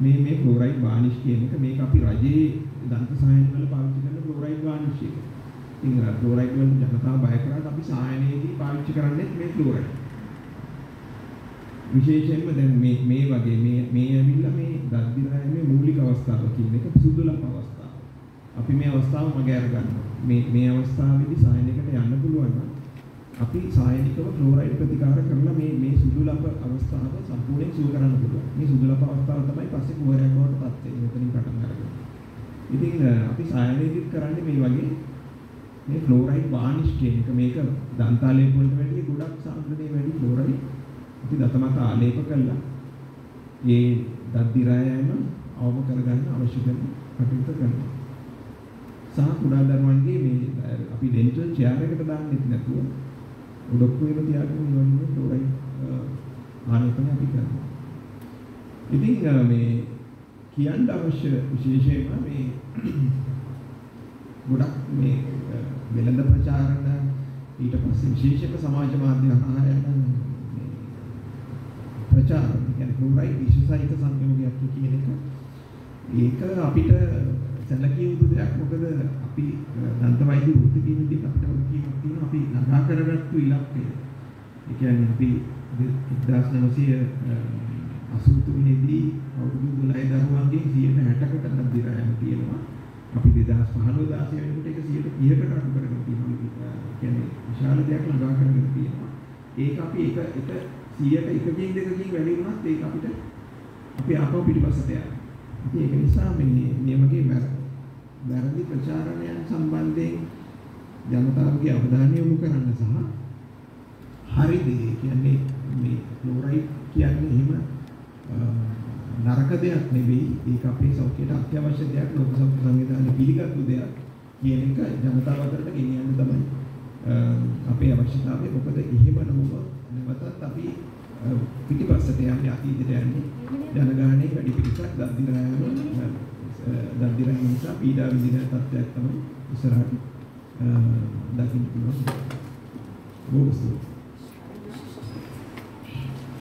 මේ මේ chloride varnish කියන එක මේක අපි රජයේ දන්ත සායන වල පාවිච්චි කරන ක්ලෝරයිඩ් varnish එක. ඉතින් අර ක්ලෝරයිඩ් වල ජනතාව බය කරාට අපි සායනයේදී පාවිච්චි කරන්නේ මේ ක්ලෝරයිඩ්. විශේෂයෙන්ම දැන් මේ මේ වගේ මේ මේ ඇවිල්ලා මේ දද්දිරායමේ මූලික අවස්ථාව කියන එක සුදුලප අවස්ථාව. අපි මේ අවස්ථාව මග අරගන්නවා. මේ මේ අවස්ථාවේදී සායනයකට යන්න පුළුවන් නම් අපි සායනිකව ක්ලෝරයිඩ් ප්‍රතිකාර කරලා මේ මේ සුදුලප අවස්ථාව සම්පූර්ණයෙන් සුව කරන්න පුළුවන්. මේ සුදුලප අවස්ථාව තමයි පස්සේ කුවරයක් බවට පත් වෙන්නේ. මෙතනින් පටන් අරගෙන. ඉතින් අපි සායනයේදීත් කරන්නේ මේ වගේ මේ ක්ලෝරයිඩ් varnish කියන එක මේක දන්තාලේප වලට වැඩිය ගොඩක් සාන්ද්‍රණය වැඩි ක්ලෝරයිඩ් අපි දතමත ආලේප කළා. ඒ දත් දිරායම අවම කරගන්න අවශ්‍ය කරන කටයුතු කරනවා. සහ කුඩා දරුවන්ගේ මේ අපි ඩෙන්ටල් චෙයාර් එකට දාන්නෙත් නැතුව උඩක්කුවේම තියාගෙන ඉන්නවනේ ක්ලෝරයිඩ් ආලේපන අපි කරනවා. ඉතින් මේ කියන්න අවශ්‍ය විශේෂයෙන්ම මේ ගොඩක් මේ වෙළඳ ප්‍රචාරණ ඊට පස්සේ විශේෂක සමාජ මාධ්‍ය හරහා යන ප්‍රචාර කියන්නේ ක්ලෝරයිඩ් විශේෂයික සංයෝගයක් කියන එක. ඒක අපිට සැලකිය යුතු දෙයක්. මොකද අපි දන්ත වෛද්‍ය වෘත්ති කීමේදී අපිට කීමක් තියෙනවා අපි නගා කරගත්තු ඉලක්කය. ඒ කියන්නේ අපි 1983 දී අවුරුදු 12 දරුවන්ගෙන් 160කට නදිරායම තියෙනවා. අපි 2015 16 වෙනකොට ඒක 130කට අඩු කරගෙන තියෙනවා. කියන්නේ විශාල දෙයක් ළඟා කරගෙන තියෙනවා. ඒක අපි එක එක 100ට එකකින් දෙකකින් වැඩි වුණත් ඒක අපිට අපි ආපහු පිටිපස්සට යනවා. ඉතින් ඒක නිසා මේ නියමගේ වැරදි ප්‍රචාරණයන් සම්බන්ධයෙන් ජනතාවගේ අවධානය යොමු කරන්න සහ හරි දේ කියන්නේ මේ ක්ලෝරයිඩ් කියන්නේ එහෙම නරක දෙයක් නෙවෙයි. ඒක අපේ සෞඛ්‍යයට අත්‍යවශ්‍ය දෙයක් ලෝක සෞඛ්‍ය සංවිධානය පිළිගත්තු දෙයක් කියන එක ජනතාව අතරට ගෙනියන්න තමයි අපේ අවශ්‍යතාවය. මොකද එහෙම නොවුනොත් නැවතත් අපි පිටිපස්සට යන්නේ අතීතයට යන්නේ ජනගහනයේ වැඩි පිටසක් දද්දිරායම දද්දිරායම නිසා පීඩා විඳින තත්ත්වයක් තමයි ඉස්සරහට uh, da 21 agosto